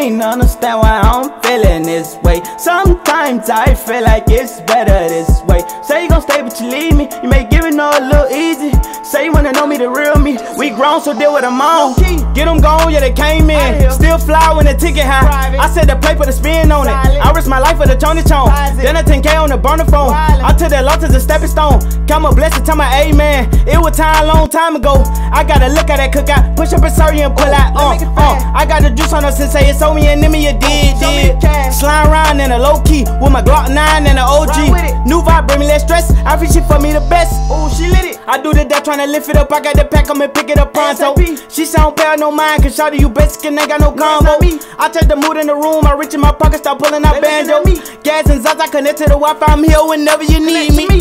can't understand why I'm feeling this way. Sometimes I feel like it's better this way. Say you gon' stay, but you leave me. You may give it all a little easy. Say you wanna know me, the real me. We grown, so deal with them all. Get them gone, yeah, they came in. Still fly when the ticket high. I said the play for the spin on it. I risk my life for the Tony Chone. Then a 10K on the burner phone. I took that loss as a stepping stone. Count my blessings, tell my amen. It was time a long time ago. I gotta look at that cookout. Push up a sorry and pull out. Uh, uh, I got the juice on her since it's on me and then me a did, did. Slime around in a low key with my Glock 9 and an OG. New vibe, bring me less stress. I feel she for me the best. Oh, she lit it. I do the that tryna lift it up. I got the pack, I'ma pick it up pronto. She sound bad, no mind, cause shawty you basic and ain't got no combo. I take the mood in the room, I reach in my pocket, start pulling out banjo. Gas and Zaza connect to the Wi-Fi, I'm here whenever you need me.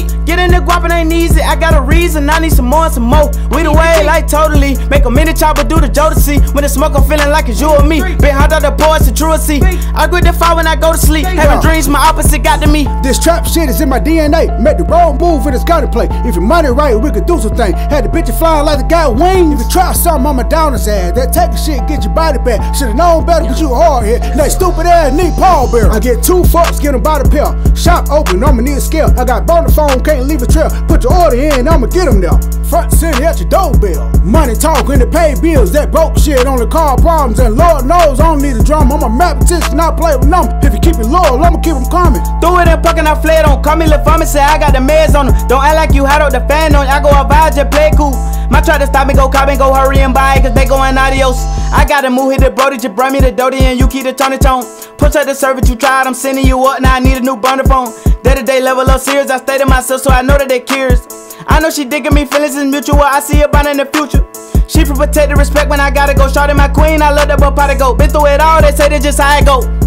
In the guap, it ain't easy. I got a reason, I need some more and some more. We the way, like totally. Make a mini chopper, do the Jodeci. When the smoke, I'm feeling like it's you or me. Been hot out the ports, the truancy. I quit the fire when I go to sleep. Having dreams, my opposite got to me. This trap shit is in my DNA. Make the wrong move and it's gotta play. If your money right, we could do some things. Had the bitch flying like the guy wings. If you try something, I'ma down his ass. That taking shit get your body back. Should've known better cause you hard here. That stupid ass need Paul Bear. I get two fucks, get them by the pill. Shop open, I'ma need a scale. I got burner phone, can't leave a trail. Put your order in, I'ma get them there. Front city at your doorbell. Money talk, talking to pay bills. That broke shit on the car problems. And Lord knows I don't need a drum. I'm a mathematician, I play with numbers. If you keep it loyal, I'ma keep them coming. Threw it in pocket, I fled. Don't call me Farmer, say I got the meds on them. Don't act like you had up the fan on. I go out, just play cool. My try to stop me, go cop and go hurry and buy cause they going adios. I gotta move, hit the Brody, just bring me the Doty and you keep the Tony Tone. Up the service you tried, I'm sending you up, now I need a new burner phone. Day to day level up serious, I stay to myself so I know that they curious. I know she digging me, feelings is mutual, I see her bond in the future. She for protected respect when I gotta go, shot my queen, I love that but pot go. Been through it all, they say that's just how I go.